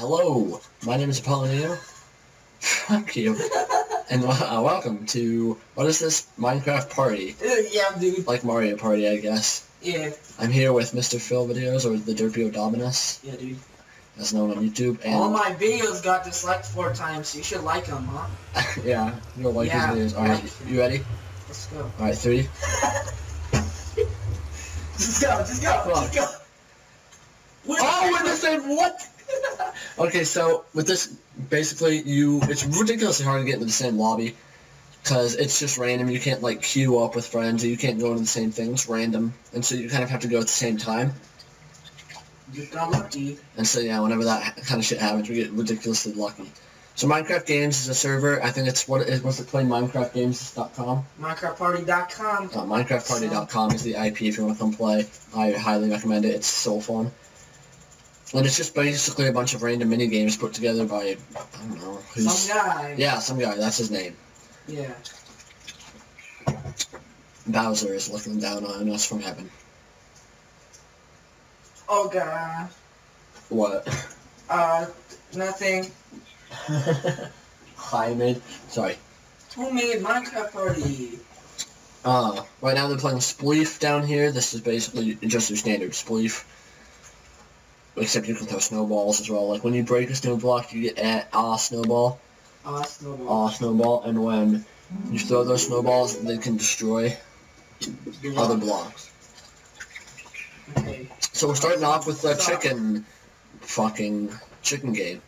Hello, my name is Apollonio. Fuck you. and uh, welcome to, what is this? Minecraft Party. Uh, yeah, dude. Like Mario Party, I guess. Yeah. I'm here with Mr. Phil Videos, or the Derpy Odobenus, Yeah, dude. as known on YouTube. And All my videos got disliked four times, so you should like them, huh? yeah, you'll like Yeah, his videos. Alright, like- you ready? Let's go. Alright, three. Just go, just go, Come on. just go. Wait, Oh, we're the same, what? Okay, so with this, basically, you it's ridiculously hard to get into the same lobby because it's just random. You can't like queue up with friends, you can't go into the same thing. It's random, and so you kind of have to go at the same time. You got lucky. And so yeah, whenever that kind of shit happens, we get ridiculously lucky. So Minecraft Games is a server. I think it's what it was it playing MinecraftGames.com. MinecraftParty.com. Uh, MinecraftParty.com is the IP if you want to come play. I highly recommend it. It's so fun. And it's just basically a bunch of random mini games put together by I don't know who's Some guy. yeah some guy. That's his name. Yeah. Bowser is looking down on us from heaven. Oh god. What? Uh, nothing. Hi, mate. Sorry. Who made Minecraft Party? Uh, right now they're playing Spleef down here. This is basically just your standard Spleef. Except you can throw snowballs as well. Like when you break a snow block, you get a ah snowball, Oh, snowball. ah snowball, and when you throw those snowballs, they can destroy other blocks. Okay. So we're starting off with the chicken fucking chicken game.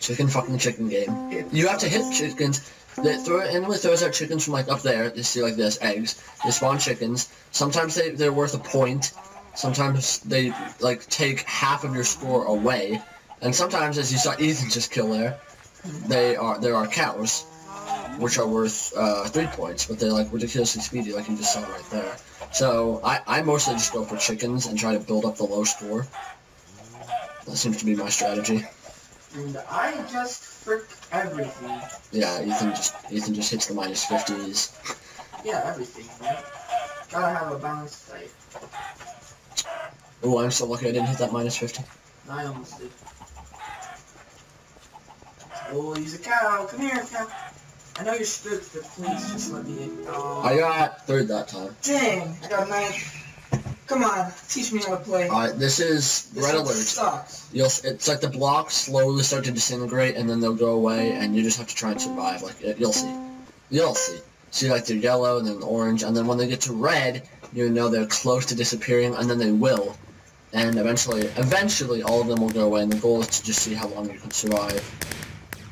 Chicken fucking chicken game. You have to hit chickens. They throw with throws out chickens from like up there. You see like this eggs. They spawn chickens. Sometimes they they're worth a point. Sometimes they like take half of your score away. And sometimes, as you saw Ethan just kill there, they are there are cows, which are worth uh, three points, but they're like ridiculously speedy, like you just saw right there. So I I mostly just go for chickens and try to build up the low score. That seems to be my strategy. And I just frick everything. Yeah, Ethan just Ethan just hits the minus fifties. Yeah, everything? Gotta have a balanced diet. Oh, I'm so lucky I didn't hit that minus fifty. I almost did. Oh, he's a cow. Come here, cow. I know you're strict, but please just let me in. Oh, I got third that time. dang. I got ninth. Come on, teach me how to play. Alright, this is this red alert. sucks. You'll it's like the blocks slowly start to disintegrate and then they'll go away and you just have to try and survive. Like it, you'll see, you'll see. See, like they're yellow and then orange, and then when they get to red, you know they're close to disappearing, and then they will, and eventually, eventually, all of them will go away. And the goal is to just see how long you can survive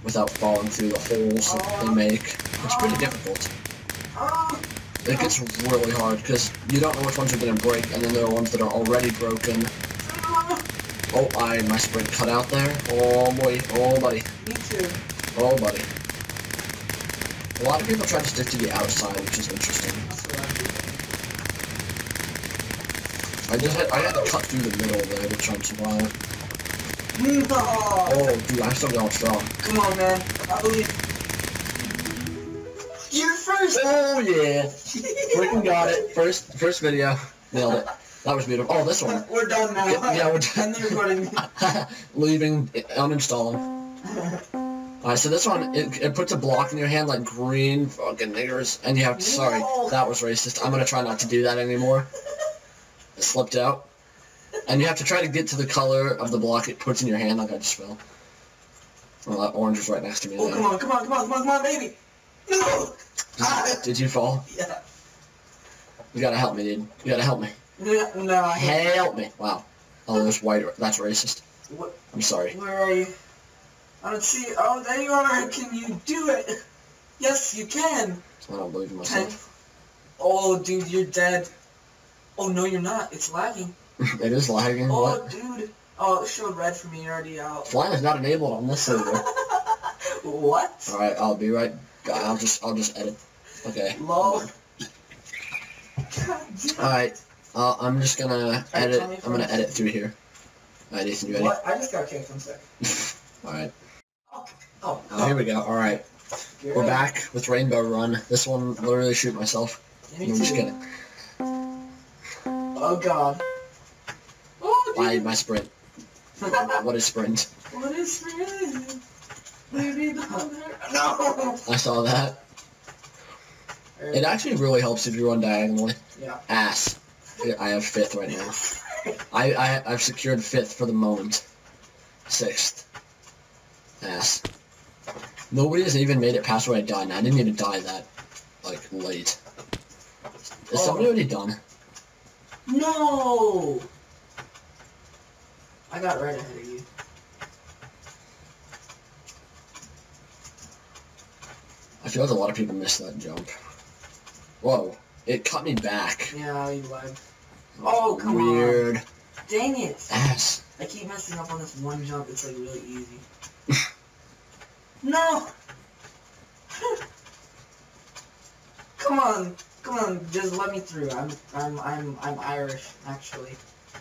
without falling through the holes that they make. It's pretty difficult. It gets really hard because you don't know which ones are gonna break, and then there are ones that are already broken. oh, Oh, I my sprint cut out there. Oh boy, oh buddy, me too. oh buddy. A lot of people try to stick to the outside, which is interesting. That's what I do. I just had I had to cut through the middle there to try and survive. No! Oh, dude, I'm still going strong. Come on, man. I believe. You're first! Oh yeah, freaking got it. First, first video, nailed it. That was beautiful. Oh, this one. We're done now. Yeah, yeah, we're done. End the recording. Leaving, uninstalling. Alright, so this one, it, it puts a block in your hand like green fucking niggers, and you have to, sorry, that was racist. I'm gonna try not to do that anymore. It slipped out. And you have to try to get to the color of the block it puts in your hand like I just fell. Well, that orange is right next to me Oh, there. come on, come on, come on, come on, come on, baby! No! Ah, Did you fall? yeah. You gotta help me, dude. You gotta help me. No, no, I. Help me. Wow. Oh, there's white. That's racist. What, I'm sorry. where are you? I don't see Oh, there you are! Can you do it? Yes, you can! I don't believe in Ten. myself. Oh, dude, you're dead. Oh, no, you're not. It's lagging. it is lagging. Oh, What? dude. Oh, it showed red for me. You're already out. Flying is not enabled on this server. what? All right, I'll be right. I'll just I'll just edit. Okay. Lol. All right. Uh, I'm just gonna edit. I'm gonna edit through here. All right, Ethan, you ready? What? I just got kicked one sec. All right. Oh, Oh, here we go. All right. We're back with Rainbow Run. This one literally shoot myself. I'm just kidding. Oh god. Oh, My my sprint. What is sprint? what is sprint? Maybe the mother. No! I saw that. It actually really helps if you run diagonally. Yeah. Ass. I have fifth right now. I, I I've secured fifth for the moment. Sixth. Ass. Nobody has even made it past where I died, and I didn't even die that like late. Is Oh. somebody already done? No! I got right ahead of you. I feel like a lot of people missed that jump. Whoa. It cut me back. Yeah, you lied. Oh, come on. Weird. Dang it! Ass. I keep messing up on this one jump. It's like really easy. no! come on, come on, just let me through. I'm, I'm, I'm, I'm Irish, actually.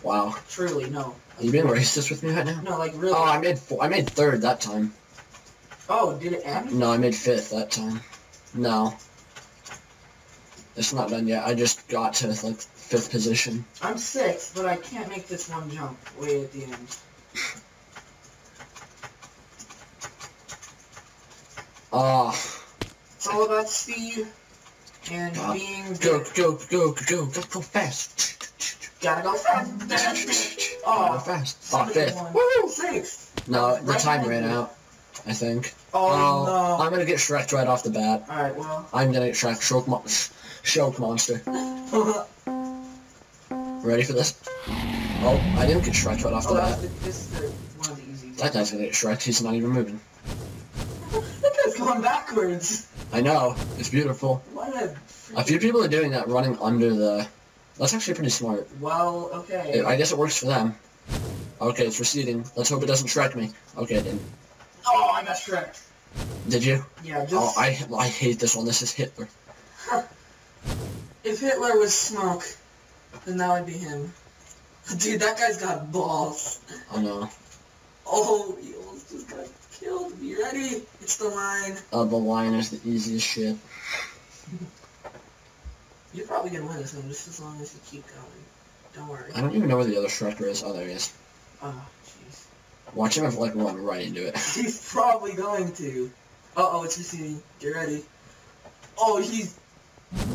Wow. Truly, no. Are you being racist with me right now? No, like really. Oh, I made four, I made third that time. Oh, did it end? No, I made fifth that time. No. It's not done yet. I just got to like fifth position. I'm sixth, but I can't make this one jump way at the end. Ah, It's all about speed and being go, go, go, go, go, go, go fast. Gotta go fast. Go Oh, fast. Oh, somebody fifth. Woo! Sixth. No, the time ran out. I think. Oh, no. I'm gonna get Shrek right off the bat. Alright, well. I'm gonna get Shrek. Shock, mo- Shock monster. oh, Ready for this? Oh, I didn't get Shrek right off the that's bat. this is the, one of the. That guy's gonna get Shrek. He's not even moving. that guy's going backwards. I know. It's beautiful. A... Few people are doing that, running under the. That's actually pretty smart. Well, okay. I guess it works for them. Okay, it's receding. Let's hope it doesn't Shrek me. Okay, didn't. Oh, I got Shrek. Did you? Yeah, just... Oh, I I hate this one. This is Hitler. If Hitler was smoke, then that would be him. Dude, that guy's got balls. Oh no. Oh, he almost just got killed. Be ready. It's the line. Uh, the line is the easiest shit. You're probably gonna win this one just as long as you keep going. Don't worry. I don't even know where the other Shrekker is. Oh, there he is. Oh, jeez. Watch him have like run right into it. He's probably going to. Uh oh, it's receding. Get ready. Oh, he's.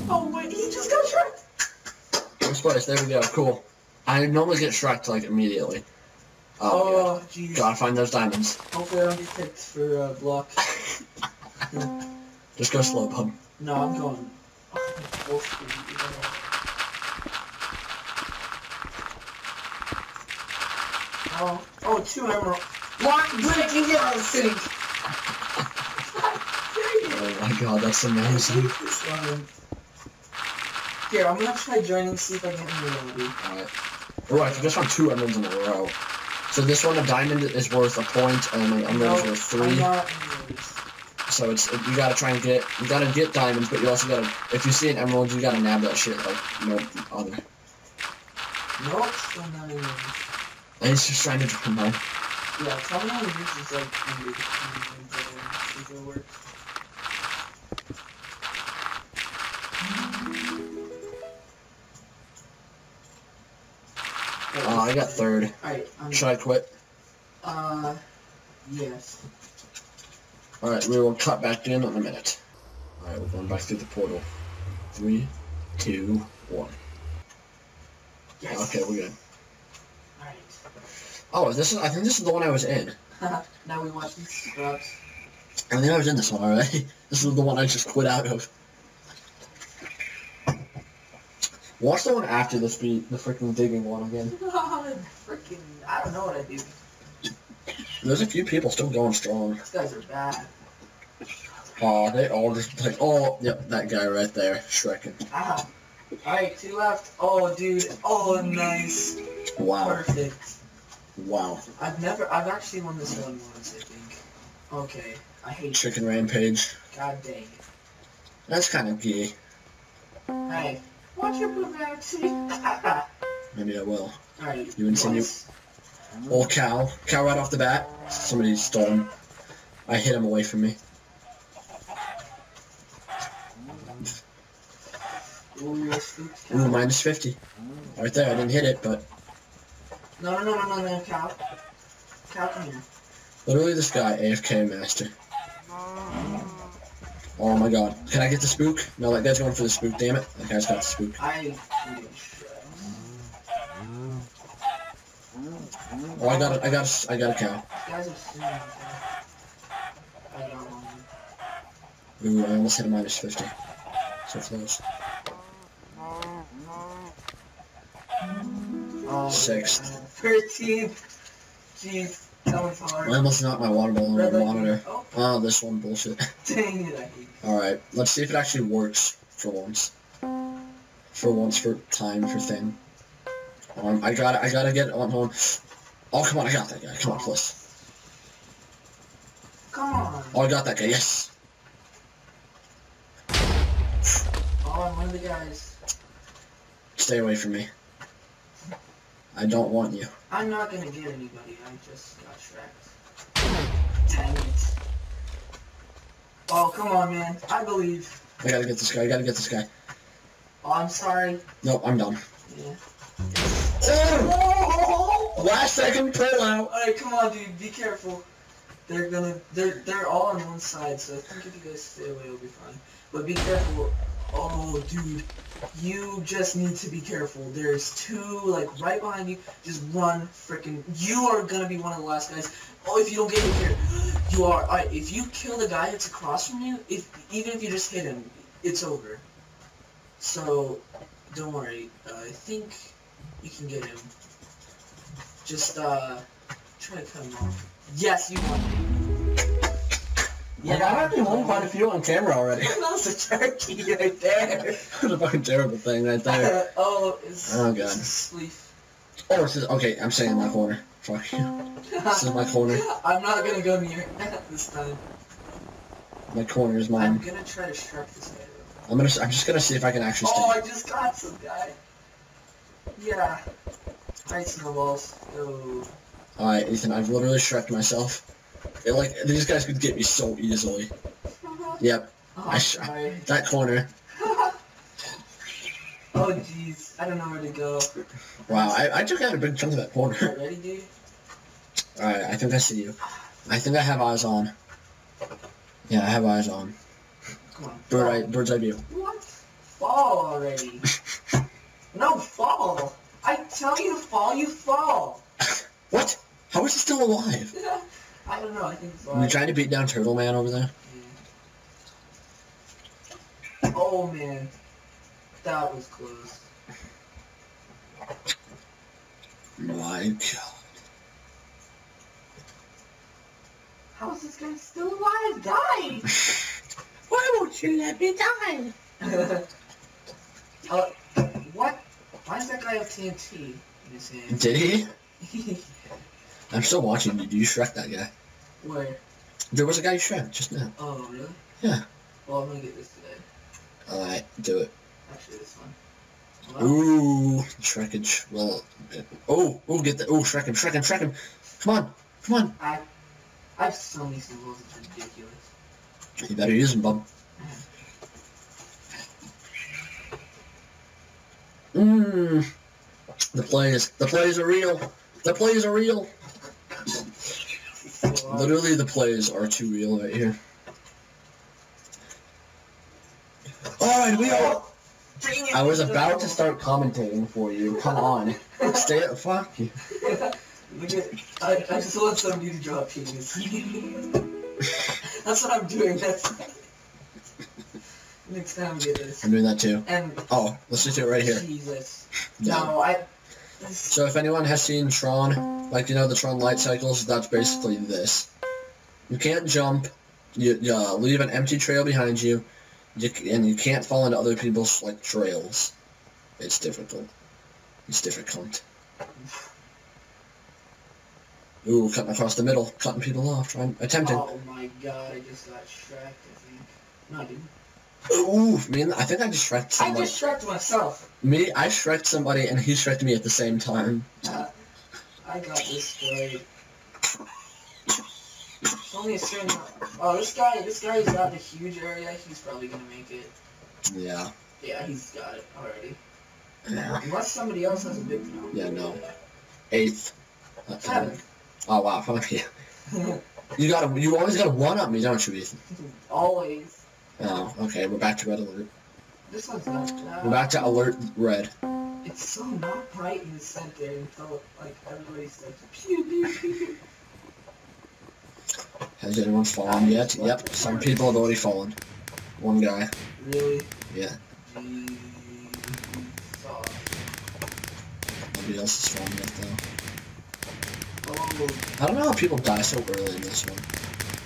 Oh wait, he just got Shrek. First place. There we go. Cool. I normally get Shrek like immediately. Oh, Oh, jeez. Gotta find those diamonds. Hopefully I don't get picked for uh, block. Just go slow, bub. No, I'm going. Oh, oh, two emerald. What? Breaking down, sink. Oh my God, that's amazing. Here, I'm gonna try joining, see if I can get emerald. Alright. Oh, I just found two emeralds in a row. So this one, a diamond is worth a point, and an emerald is worth three. So it's you gotta try and get you gotta get diamonds, but you also gotta if you see an emerald, you gotta nab that shit like no other. Nope, still not emeralds. And he's just trying to join mine. Yeah, tell me how to use this like under the if it works. Oh, I got third. Alright, um, Should I quit? uh, yes. Alright, we will cut back in in a minute. Alright, we're going back through the portal. Three, two, one. Yes. Okay, we're good. Alright. Oh, this is I think this is the one I was in. now we watch these scrubs. I think I was in this one already. This is the one I just quit out of. Watch the one after this beat, the freaking digging one again. Freaking, I don't know what I do. There's a few people still going strong. These guys are bad. Oh, they all just like, oh, yep, that guy right there, Shrekin. Ah. Alright, two left. Oh, dude. Oh, nice. Wow, Perfect. wow. I've never, I've actually won this one once, I think. Okay. I hate Chicken Rampage. God dang. That's kind of gay. Hey, watch your profanity. Maybe I will. Alright. You insinuate- Old cow. Cow right off the bat. Somebody stole him. I hit him away from me. Ooh, you're a spooked cow. Ooh, minus 50. Right there, I didn't hit it, but No, no, no, no, no, no, cow. Cal, come here. Literally this guy, AFK master. Oh my god. Can I get the spook? No, that guy's going for the spook, damn it. That guy's got the spook. I am getting Shrek. Oh, I got it. I got a, I got a cow. Ooh, I almost hit a minus 50. So close. Oh, Sixth. Thirteenth. Jeez, that was hard. I almost knocked my water bottle on light. monitor. Oh, Oh, this one bullshit. dang it, I hate Alright, let's see if it actually works for once. For once, for time, for thing. Um, I gotta, I gotta get on home. Oh, come on, I got that guy. Come on, plus. Come on. Oh, I got that guy, yes. Oh, I'm one of the guys. Stay away from me. I don't want you. I'm not gonna get anybody. I just got Shrek. Dang it. Oh, come on, man. I believe. I gotta get this guy, I gotta get this guy. Oh, I'm sorry. Nope, I'm done. Yeah. Last second pull out. Alright, come on, dude. Be careful. They're gonna. They're they're all on one side, so I think if you guys stay away, it'll be fine. But be careful. Oh, dude. You just need to be careful. There's two, like, right behind you. Just run, frickin'. You are gonna be one of the last guys. Oh, if you don't get him here. You are. Alright, if you kill the guy that's across from you, if even if you just hit him, it's over. So, don't worry. Uh, I think you can get him. Just, uh, try to cut him off. Yes, you won. Yeah, I've actually won quite a few on camera already. that was a turkey right there. That's a fucking terrible thing right there. oh, it's, Oh, God. it's a Spleef. Oh, this is, okay, I'm staying in my corner. Fuck you. This is my corner. I'm not gonna go near that this time. My corner is mine. I'm gonna try to strike this guy. I'm gonna, I'm just gonna see if I can actually stay. Oh, I just got some guy. Yeah. Alright, snowballs. Oh. Alright, Ethan, I've literally shreked myself. It, like, these guys could get me so easily. Yep, Oh, I sh- oh, sorry. that corner. oh, jeez. I don't know where to go. Wow, I, I took out a big chunk of that corner. Ready, dude? Alright, I think I see you. I think I have eyes on. Yeah, I have eyes on. Come on. Bird eye, bird's eye view. What? Fall already. no, fall. I tell you to fall, you fall. What? How is he still alive? I don't know. I think it's Are you trying to beat down Turtle Man over there? yeah. Oh man, that was close. My god. How is this guy still alive? Die! Why won't you let me die? uh? Why does that guy have TNT in his hand? Did he? I'm still watching you. Do you Shrek that guy? Where? There was a guy you Shrek just now. Oh really? Yeah. Well, I'm gonna get this today. Alright, do it. Actually, this one. Well, Ooh, Shrekage. Well, oh, oh, get the, oh, Shrek him, Shrek him, Shrek him. Come on, come on. I, I have so many symbols. It's ridiculous. You better use them, bub. Mmm. The plays, the plays are real. The plays are real. Literally, the plays are too real right here. Alright, we are. I was about to start commentating for you. Come on. Stay at fuck you. I, I just want somebody to draw penis. That's what I'm doing. That's next time we get this. I'm doing that too. And Oh, let's just do it right here. Jesus, No. no, I. So if anyone has seen Tron, like you know the Tron light cycles, that's basically this. You can't jump. You, you uh, leave an empty trail behind you, you, and you can't fall into other people's like trails. It's difficult. It's difficult. Ooh, cutting across the middle, cutting people off, trying, attempting. oh my god, I just got Shrek. I think. No, I didn't. Ooh, me and I think I just shreked I just Shreked myself. Me, I shreked somebody, and he shreked me at the same time. Uh, I got destroyed. It's only a certain. Oh, this guy, this guy's got the huge area. He's probably gonna make it. Yeah. Yeah, he's got it already. Yeah. Unless somebody else has a big no. Yeah, no. Eighth. Uh, Seven. Oh wow, fuck you. You gotta, you always gotta one up me, don't you, Ethan? Always. Oh, okay, we're back to red alert. This one's not that. Uh, we're back to alert red. It's so not bright in the center until like everybody's like pew pew pew. Has anyone fallen yet? Yep, some people have already fallen. One guy. Really? Yeah. Jesus. Nobody else has fallen yet, though. Oh, I don't know how people die so early in this one.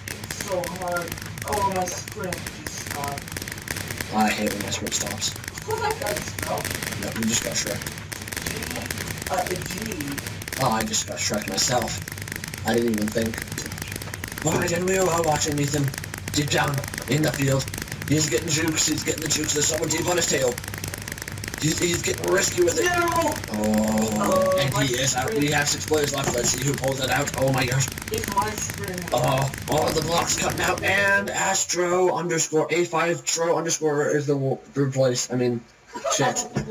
it's so hard. Oh, my sprint I hate when my sprint stops. What that guy spelled? Yep, we just got Shrek. Uh, G. Oh, I just got Shrek myself. I didn't even think. Why didn't we allow watching Ethan? Deep down, in the field. He's getting jukes, he's getting the jukes, there's someone deep on his tail. He's, he's getting risky with it. No! Oh, Oh, and he is out. We have six players left. Let's see who pulls it out. Oh my gosh. It's my sprint. Oh, oh, the block's cutting out. And Astro underscore A5 Tro underscore is the third place. I mean, shit.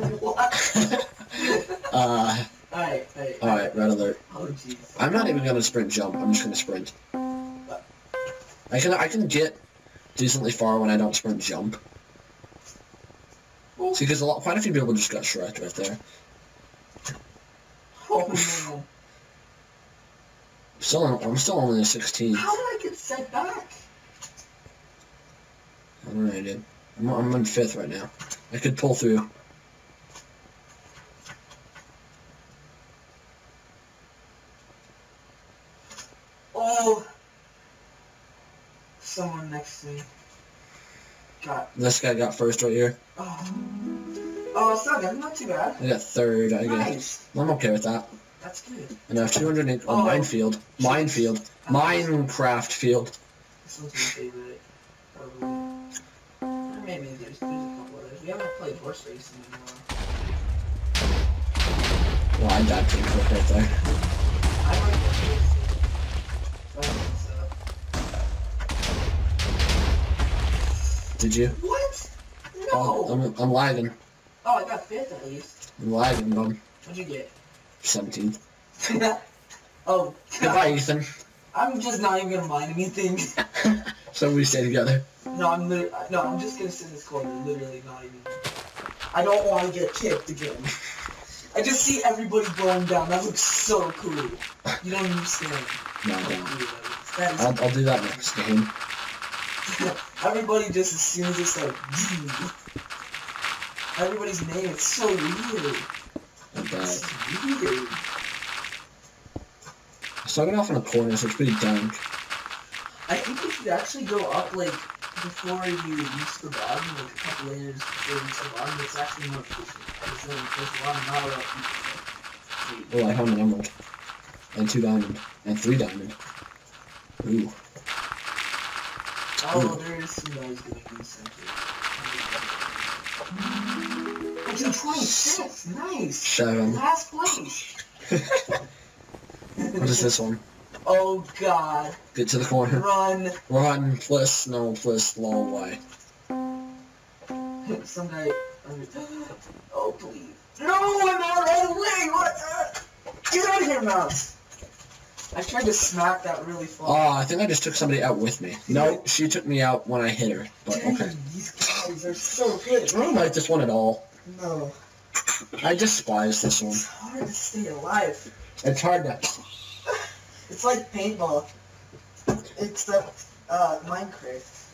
uh, Alright, alright. alright, red alert. Oh, jeez. I'm not even gonna sprint jump. I'm just gonna sprint. I can I can get decently far when I don't sprint jump. See, because a lot, quite a few people just got shreked right there. Oh, man. Still, I'm still only a 16. How did I get set back? I don't know, dude. I'm, I'm in fifth right now. I could pull through. Oh. Someone next to me. Got. This guy got first right here. Oh. Oh, it's not good. Not too bad. I got third, I guess. Nice. I'm okay with that. That's good. And I have 208. Oh, Oh. minefield. Minefield. Minecraft field. This one's my favorite. Um, Probably. Or maybe there's, there's a couple others. We haven't played horse racing in a while. Well, I died pretty quick right there. I like horse racing. That one's, uh... Did you? What? Oh, No! I'm, I'm lagging. Oh, I got fifth at least. I'm lagging, bum. What'd you get? 17th. oh, Goodbye, Ethan. I'm just not even gonna mind anything. so we stay together. No, I'm literally, no, I'm just gonna sit in this corner, literally not even. I don't want to get kicked again. I just see everybody going down. That looks so cool. You don't understand. No, no. cool that is. I'll, I'll do that next game. Everybody just assumes it's like. Everybody's name, it's so weird. It's weird. I started off in a corner, so it's pretty dank. I think if you actually go up like before you reach the bottom, like a couple layers before you reach the bottom, it's actually more efficient. Because then there's a lot of not a lot of people. Oh, I found an emerald. And two diamond. And three diamond. Ooh. Oh, there is some guys doing decent. I did 26, nice! Seven. Last place! What is this one? Oh god, Get to the corner. run! Run, plus, no, plus, long way. Some guy Oh please. No, I'm not right away! What? the- Get out of here, mouse! I tried to smack that really far. Oh, I think I just took somebody out with me. No, she took me out when I hit her. But Dang, okay. these guys are so good. I don't like this one at all. No, I despise this one. it's hard to stay alive. It's hard to... It's like paintball. Except, uh, Minecraft.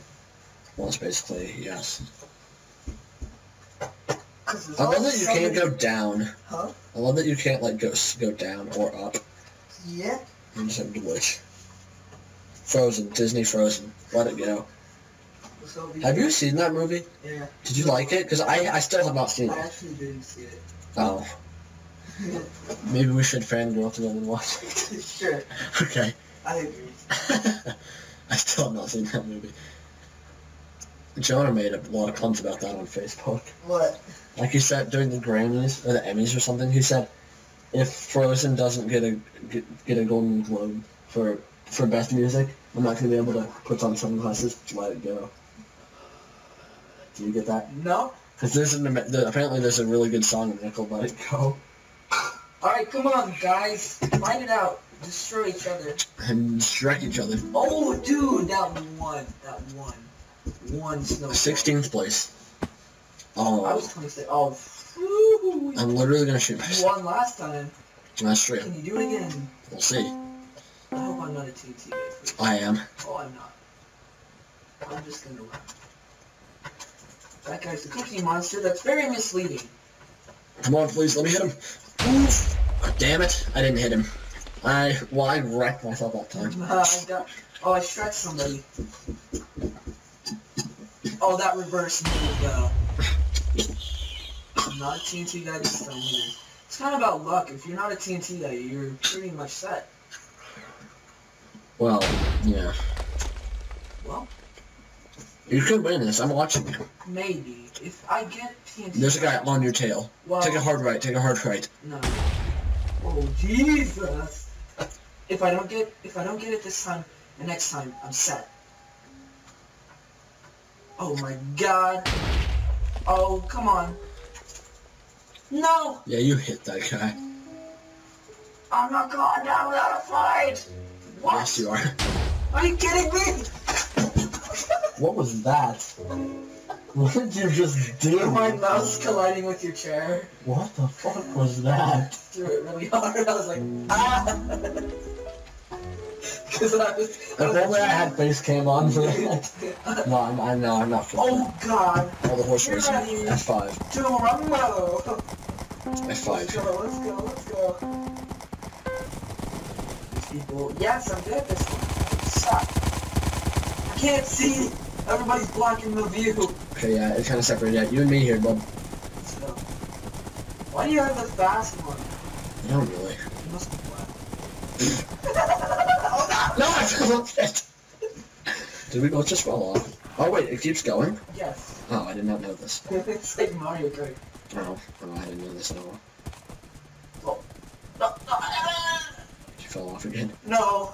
Well, it's basically, yes. I love that you can't go down. Huh? I love that you can't, like, go go down or up. Yeah. Just have to glitch. Frozen. Disney Frozen. Let it go. Let's go be- Have you seen that movie? Yeah. Did you like it? Because I, I still have not seen it. I actually didn't see it. Oh. Maybe we should fangirl together and watch it. sure. okay. I agree. I still have not seen that movie. Jonah made a lot of puns about that on Facebook. What? Like he said during the Grammys or the Emmys or something, he said if Frozen doesn't get a get, get a Golden Globe for for best music, I'm not gonna be able to put on sunglasses. to Let it go. Do you get that? No? Because there's an apparently there's a really good song in there called Let It Go. Alright, come on, guys. Find it out. destroy each other. and strike each other. Oh, dude, that one, that one, one snow. 16th place. Oh. I was 26. Oh, whew. I'm literally gonna shoot you won last time. That's true. Can you do it again? We'll see. I hope I'm not a please. I am. Oh, I'm not. I'm just gonna run. That guy's the cookie monster. That's very misleading. Come on, please, let me hit him. Oof. Oh, damn it, I didn't hit him. I, well, I wrecked myself that time. Uh, I got, oh, I stretched somebody. Oh, that reverse move, though. Not a TNT guy this time either. It's kind of about luck. If you're not a TNT guy, you're pretty much set. Well, yeah. Well, You could win this, I'm watching you. maybe. If I get TNT... There's a guy on your tail. Well, Take a hard right, take a hard right. No. Oh Jesus! If I don't get if I don't get it this time, the next time I'm set. Oh my God! Oh come on! No! Yeah, you hit that guy. I'm not going down without a fight. What? Yes, you are. Are you kidding me? What was that? What did you just do? My mouse colliding with your chair. What the fuck was that? Threw it really hard. I was like, ah! Because I was. If only I had face cam on for that. No, I'm, I'm, no, I'm not. Oh God! All the horse You're racing. ready. F5. Geronimo! Let's F5. go, let's go, let's go. These people, yes, I'm good at this one. Suck. I can't see. Everybody's blocking the view. Okay, yeah, it's kind of separated out. You and me here, bud. Let's go. Why do you have the fast one? You don't really. You must be black. oh No, I fell off it. Did we both just fall off? Oh wait, it keeps going? Yes. Oh, I did not know this. it's like Mario Kart. Oh, oh I didn't know this at all. No, no, You fell off again. no,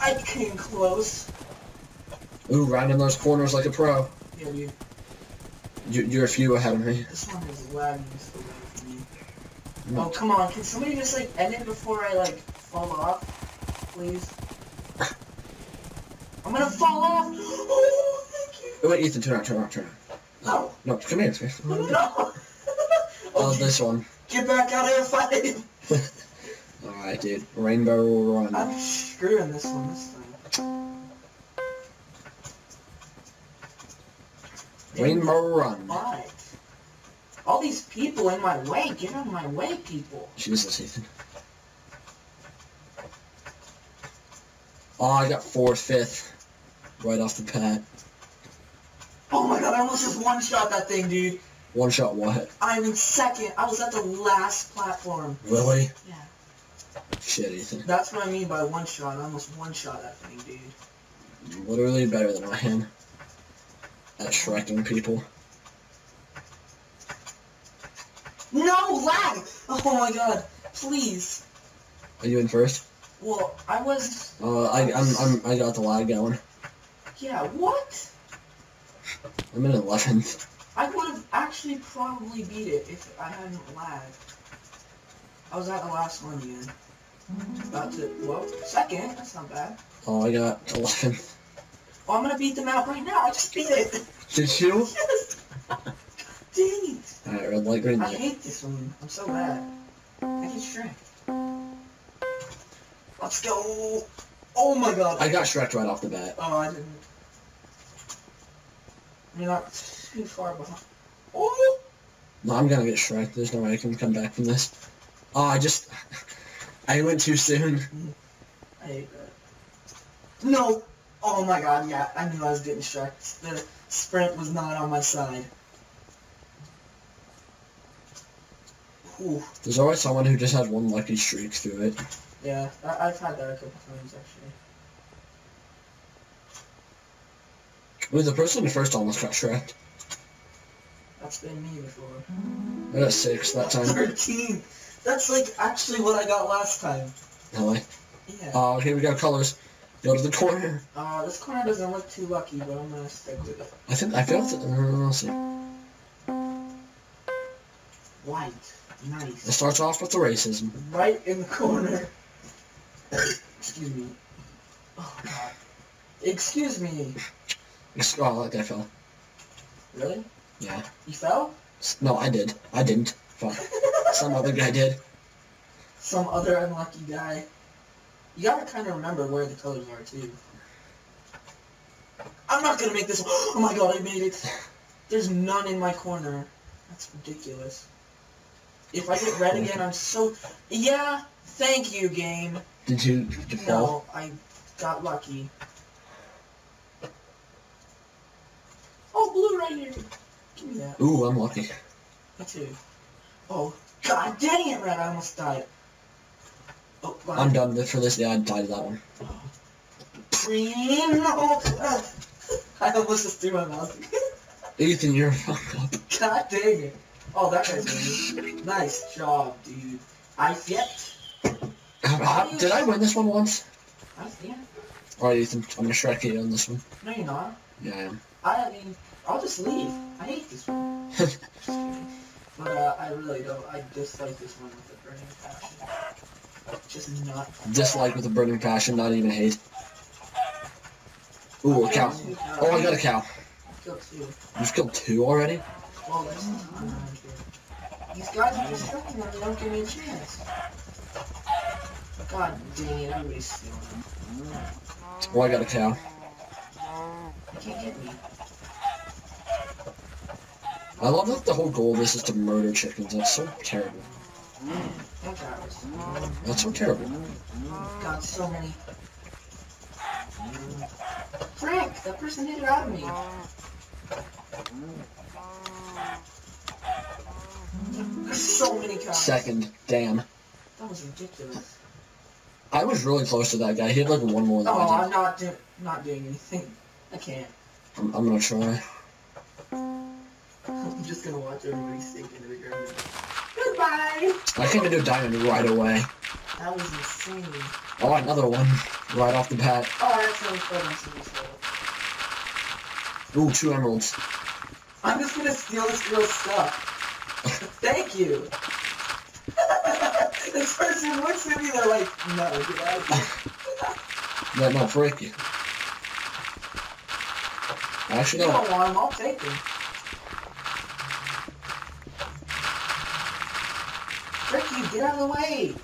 I came close. Ooh, in those corners like a pro. Yeah, dude. You, you're a few ahead of me. This one is lagging so bad for me. No. Oh, come on. Can somebody just, like, end it before I, like, fall off? Please? I'm gonna fall off! Oh, thank you! Oh, wait, Ethan, turn around, turn around, turn around. No! No, come here. Come here. No! Oh, Okay, this one. Get back out of the fight! Alright, dude. Rainbow Run. I'm screwing this one this time. Rainbow Run. Why? All these people in my way. Get out of my way, people. Jesus, Ethan. Oh, I got fourth, fifth. Right off the bat. Oh my god, I almost just one-shot that thing, dude. One shot what? I'm in second. I was at the last platform. Really? Yeah. Shit, Ethan. That's what I mean by one shot. I almost one shot that thing, dude. Literally better than I am. At shrekking people. No lag! Oh my god, please. Are you in first? Well, I was. Uh, I, I'm, I'm, I got the lag going. Yeah, what? I'm in 11th. I would have actually probably beat it if I hadn't lagged. I was at the last one again. About to. Well, second. That's not bad. Oh, I got 11th. Oh, I'm gonna beat the map right now. I just beat it. Did you? yes. Dang it. Alright, red light, green I hate this one. I'm so bad. I get strength. Let's go. Oh my god. I got shreked right off the bat. Oh, I didn't. You're not too far behind. Oh! No, I'm gonna get shreked. There's no way I can come back from this. Oh, I just... I went too soon. I hate that. No! Oh my god, yeah, I knew I was getting struck. The sprint was not on my side. Ooh, There's always someone who just has one lucky streak through it. yeah, I, I've had that a couple times actually. Ooh, the person who first almost got shreked. That's been me before. I got six that time. 13! That's like actually what I got last time. Really? Yeah. Oh, here we got colors. Go to the corner. Uh, this corner doesn't look too lucky, but I'm gonna stick with it. I think I felt it. Uh, let's see. White. Nice. It starts off with the racism. Right in the corner. Excuse me. Oh god. Excuse me. Oh, that guy fell. Really? Yeah. You fell? No, I did. I didn't. Fuck. Some other guy did. Some other unlucky guy. You gotta kind of remember where the colors are too. I'm not gonna make this. Oh my god, I made it. There's none in my corner. That's ridiculous. If I get red again, I'm so. Yeah, thank you, game. Did you, did you fall? No, I got lucky. Oh, blue right here. Give me that. Ooh, I'm lucky. Me too. Oh, god dang it, red! I almost died. Oh, wow. I'm done for this. day, I died that one. No. Oh, I almost just threw my mouse. Ethan, you're fucked up. God dang it. Oh, that guy's winning. Nice job, dude. I get. Did I win this one once? I get. Alright, Ethan, I'm gonna shrek you on this one. No, you're not. Yeah, I am. I mean, I'll just leave. I hate this one. But uh, I really don't. I dislike this one with a burning passion. Just not. Dislike with a burning passion, not even hate. Ooh, a cow. Oh, I got a cow. Kill two. You just killed two already? Oh, there's time around here. These guys are distracting them. They don't give me a chance. God dang it! Everybody's stealing them. Oh, I got a cow. They can't get me. I love that the whole goal of this is to murder chickens. That's so terrible. That guy was. That's so terrible. Got so many. Frank, that person hit it out of me. There's so many. Second, damn. That was ridiculous. I was really close to that guy. He had like one more than Oh, I I'm not do not doing anything. I can't. I'm, I'm gonna try. I'm just gonna watch everybody sink into the ground. Goodbye. I came to do diamond right away. That was insane. Oh, another one. Right off the bat. Oh, I accidentally fell into this hole. Ooh, two emeralds. I'm just gonna steal this girl's stuff. Thank you. this person looks at me, they're like, no, get out of here. Yeah, no, frick you. I actually You got don't want them, I'll take them. Frick you, get out of the way.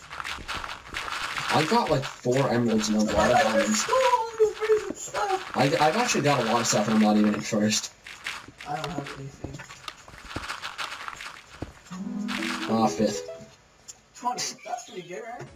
I got like four emeralds and a lot of diamonds. stole all this person's stuff. I, I've actually got a lot of stuff and I'm not even in first. I don't have anything. Ah, fifth. 20, that's pretty good, right?